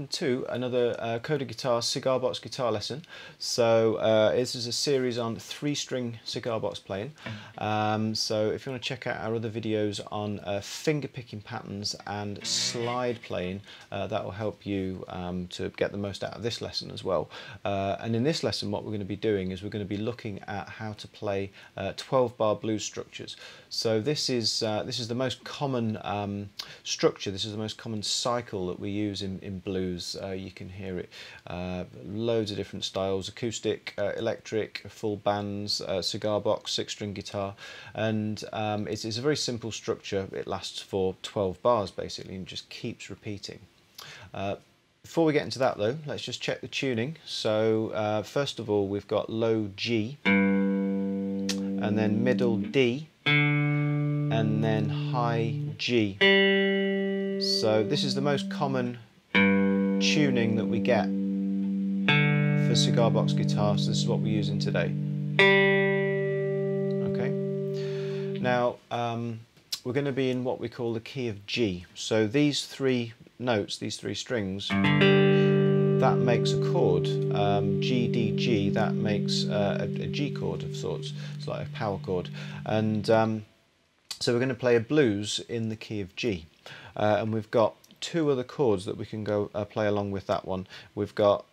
welcome to another uh, Coda Guitar cigar box guitar lesson. So uh, this is a series on three string cigar box playing. Um, so if you want to check out our other videos on uh, finger picking patterns and slide playing, uh, that will help you um, to get the most out of this lesson as well. Uh, and in this lesson what we're going to be doing is we're going to be looking at how to play uh, 12 bar blues structures. So this is, this is the most common um, structure, this is the most common cycle that we use in, in blues. Uh, you can hear it uh, loads of different styles, acoustic, uh, electric, full bands, uh, cigar box, six string guitar and um, it's, it's, a very simple structure. It lasts for 12 bars basically and just keeps repeating. Uh, before we get into that though, let's just check the tuning. So first of all we've got low G and then middle D and then high G. So this is the most common tuning that we get for cigar box guitars. This is what we're using today. Okay. Now um, we're going to be in what we call the key of G. So these three notes, these three strings, that makes a chord. Um, G, D, G, that makes uh, a, a G chord of sorts. It's like a power chord. And um, so we're going to play a blues in the key of G. Uh, and we've got two other chords that we can go uh, play along with that one. We've got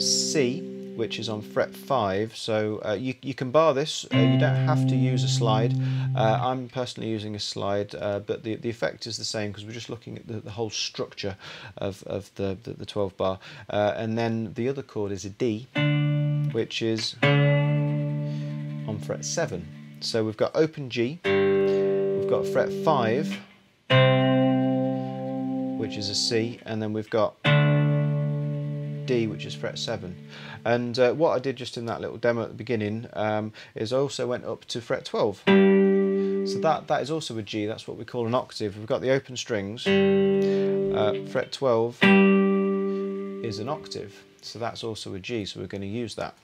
C, which is on fret 5, so uh, you, you can bar this, uh, you don't have to use a slide. Uh, I'm personally using a slide, uh, but the, the effect is the same because we're just looking at the, the whole structure of, of the, the, the 12 bar. Uh, and then the other chord is a D, which is on fret 7. So we've got open G, we've got fret 5, which is a C, and then we've got D, which is fret 7. And uh, what I did just in that little demo at the beginning um, is I also went up to fret 12. So that, that is also a G, that's what we call an octave. We've got the open strings, uh, fret 12 is an octave, so that's also a G, so we're going to use that.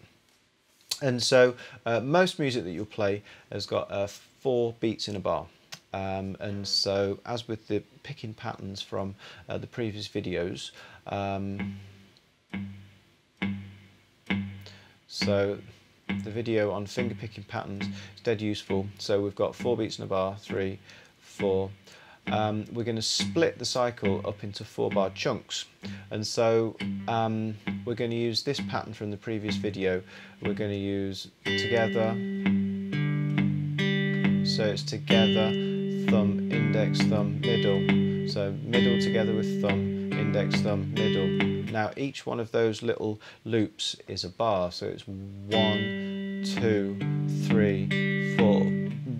And so uh, most music that you'll play has got uh, four beats in a bar. Um, and so as with the picking patterns from uh, the previous videos, um, so the video on finger picking patterns is dead useful. So we've got four beats in a bar, three, four. Um, we're going to split the cycle up into four bar chunks. And so um, we're going to use this pattern from the previous video. We're going to use together, so it's together, thumb, index, thumb, middle. So middle together with thumb, index, thumb, middle. Now each one of those little loops is a bar. So it's one, two, three, four.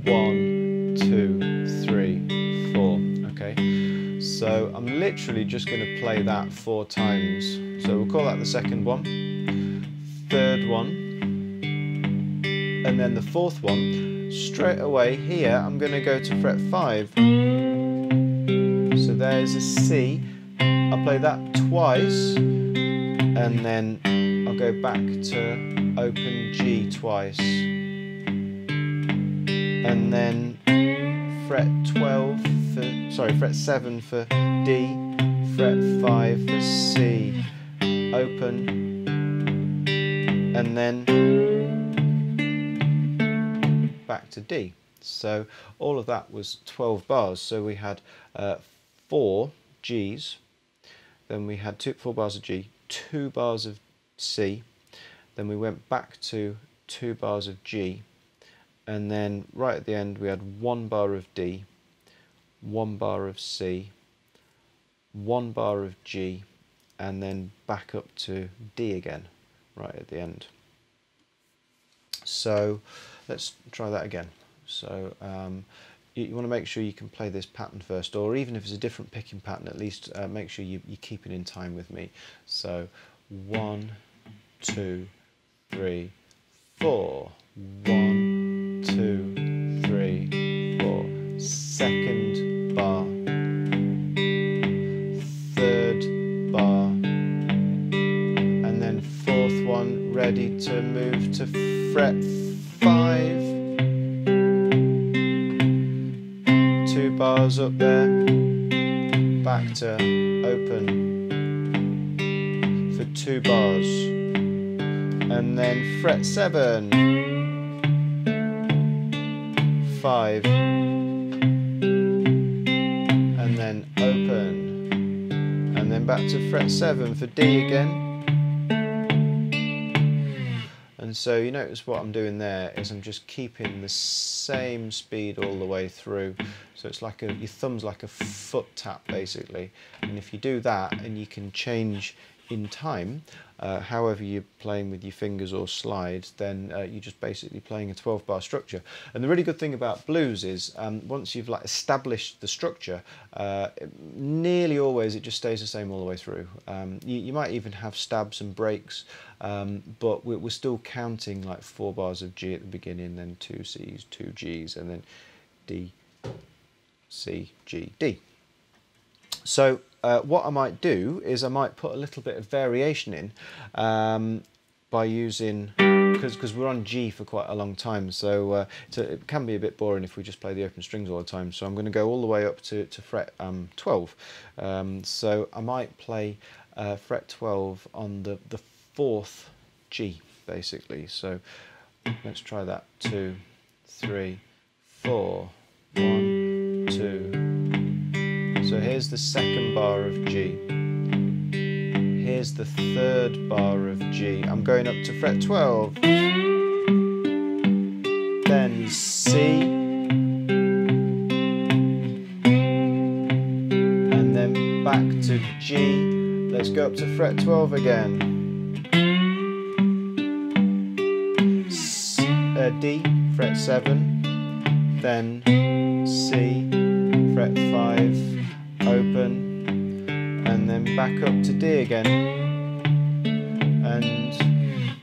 One, two, three, four. Okay. So I'm literally just going to play that four times. So we'll call that the second one, third one, and then the fourth one straight away here I'm going to go to fret 5 so there's a C. I'll play that twice and then I'll go back to open G twice. And then fret 12 for sorry fret 7 for D fret 5 for C. Open. And then back to D. So all of that was 12 bars. So we had uh, four Gs, then we had two, four bars of G, two bars of C, then we went back to two bars of G, and then right at the end we had one bar of D, one bar of C, one bar of G, and then back up to D again, right at the end. So let's try that again. So um, you, you want to make sure you can play this pattern first, or even if it's a different picking pattern, at least uh, make sure you, you keep it in time with me. So one, two, three, four. One, two, three, four. Second bar. Third bar. And then fourth one, ready to move to fret five. Two bars up there. Back to open for two bars. And then fret seven, five, and then open. And then back to fret seven for D again. So you notice what I'm doing there is I'm just keeping the same speed all the way through. So it's like a, your thumb's like a foot tap basically. And if you do that and you can change in time, uh, however you're playing with your fingers or slides, then uh, you're just basically playing a 12 bar structure. And the really good thing about blues is um, once you've like established the structure, uh, nearly always it just stays the same all the way through. Um, you, you, might even have stabs and breaks, um, but we're, we're, still counting like four bars of G at the beginning, then two C's, two G's, and then D, C, G, D. So uh, what I might do is I might put a little bit of variation in um, by using because we're on G for quite a long time so uh, a, it can be a bit boring if we just play the open strings all the time so I'm going to go all the way up to, to fret um, 12 um, so I might play uh, fret 12 on the, the fourth G basically. So let's try that. Two three four. One two so here's the second bar of G. Here's the third bar of G. I'm going up to fret 12. Then C. And then back to G. Let's go up to fret 12 again. C, uh, D, fret 7. Then C, fret 5 open, and then back up to D again. And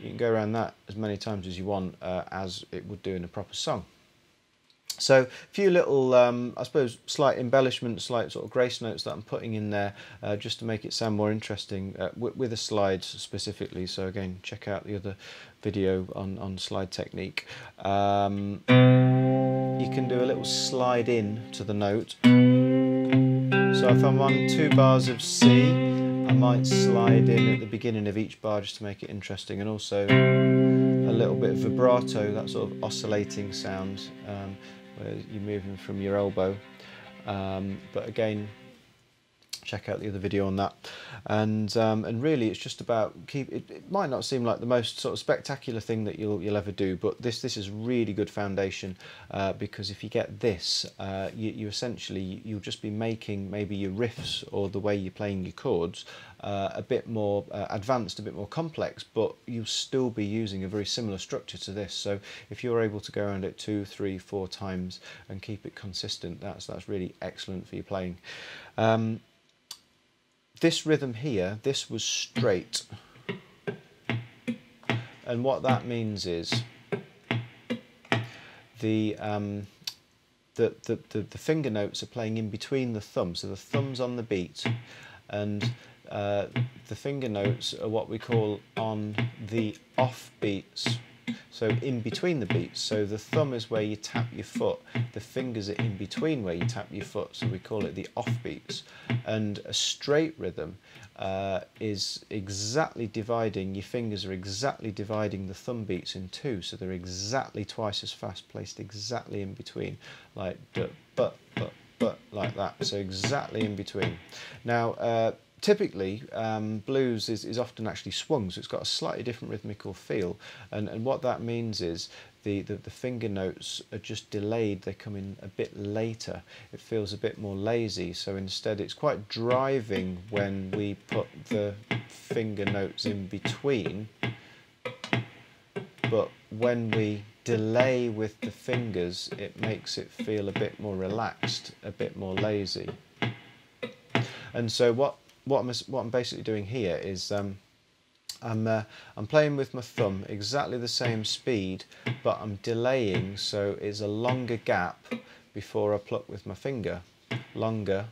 you can go around that as many times as you want uh, as it would do in a proper song. So a few little, um, I suppose, slight embellishments, slight sort of grace notes that I'm putting in there uh, just to make it sound more interesting uh, with a slide specifically. So again, check out the other video on, on slide technique. Um, you can do a little slide in to the note. So if I'm on two bars of C, I might slide in at the beginning of each bar just to make it interesting and also a little bit of vibrato, that sort of oscillating sound um, where you're moving from your elbow. Um, but again, check out the other video on that. And um, and really it's just about keep it, it, might not seem like the most sort of spectacular thing that you'll you'll ever do but this this is really good foundation uh, because if you get this uh, you, you essentially you'll just be making maybe your riffs or the way you're playing your chords uh, a bit more uh, advanced a bit more complex but you'll still be using a very similar structure to this. So if you're able to go around it two three four times and keep it consistent that's that's really excellent for your playing. Um, this rhythm here, this was straight. And what that means is the, um, the, the, the, the, finger notes are playing in between the thumbs. So the thumb's on the beat and uh, the finger notes are what we call on the off beats. So in between the beats, so the thumb is where you tap your foot, the fingers are in between where you tap your foot, so we call it the off beats. And a straight rhythm uh, is exactly dividing, your fingers are exactly dividing the thumb beats in two, so they're exactly twice as fast, placed exactly in between, like but, but, but, like that, so exactly in between. Now, uh, typically um, blues is, is often actually swung so it's got a slightly different rhythmical feel. And, and what that means is the, the, the finger notes are just delayed they come in a bit later. It feels a bit more lazy so instead it's quite driving when we put the finger notes in between. But when we delay with the fingers it makes it feel a bit more relaxed a bit more lazy. And so what what I'm, what I'm basically doing here is um, I'm, uh, I'm playing with my thumb exactly the same speed but I'm delaying so it's a longer gap before I pluck with my finger. Longer.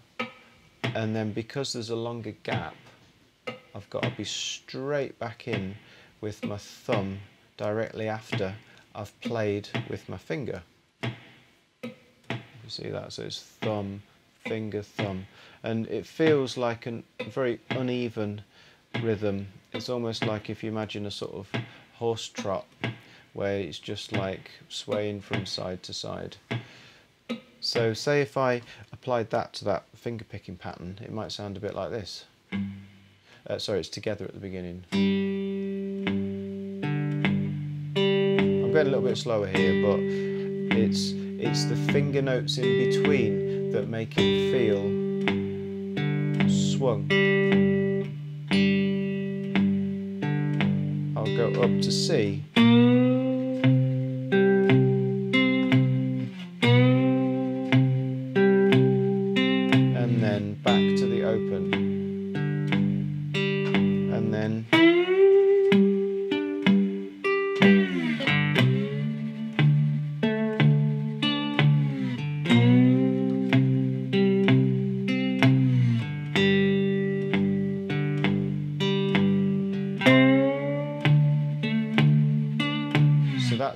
And then because there's a longer gap I've got to be straight back in with my thumb directly after I've played with my finger. You see that? So it's thumb finger, thumb, and it feels like a very uneven rhythm. It's almost like if you imagine a sort of horse trot where it's just like swaying from side to side. So say if I applied that to that finger picking pattern, it might sound a bit like this. Uh, sorry, it's together at the beginning. I'm going a little bit slower here, but it's it's the finger notes in between that make it feel swung. I'll go up to C.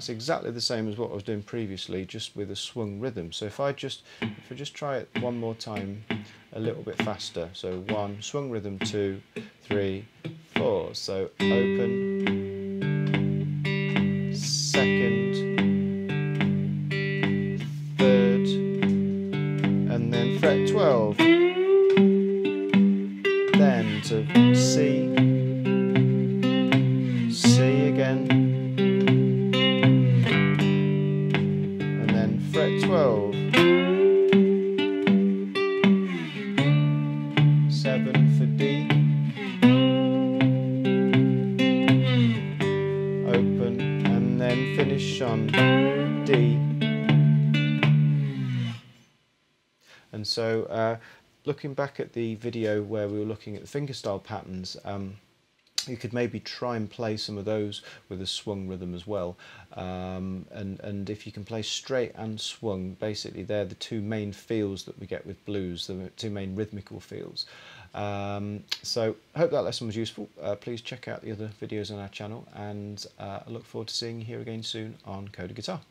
that's exactly the same as what I was doing previously, just with a swung rhythm. So if I just if I just try it one more time, a little bit faster. So one swung rhythm, two, three, four. So open, on D. And so uh, looking back at the video where we were looking at the fingerstyle patterns um, you could maybe try and play some of those with a swung rhythm as well. Um, and and if you can play straight and swung basically they're the two main feels that we get with blues the two main rhythmical feels. Um, so hope that lesson was useful. Uh, please check out the other videos on our channel and uh, I look forward to seeing you here again soon on Coda Guitar